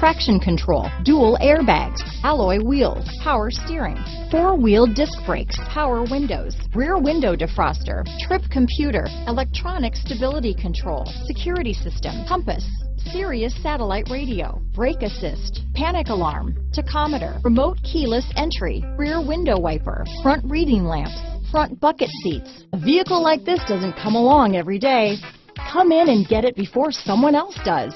traction control, dual airbags, alloy wheels, power steering, four-wheel disc brakes, power windows, rear window defroster, trip computer, electronic stability control, security system, compass, Sirius satellite radio, brake assist, panic alarm, tachometer, remote keyless entry, rear window wiper, front reading lamps, front bucket seats. A vehicle like this doesn't come along every day. Come in and get it before someone else does.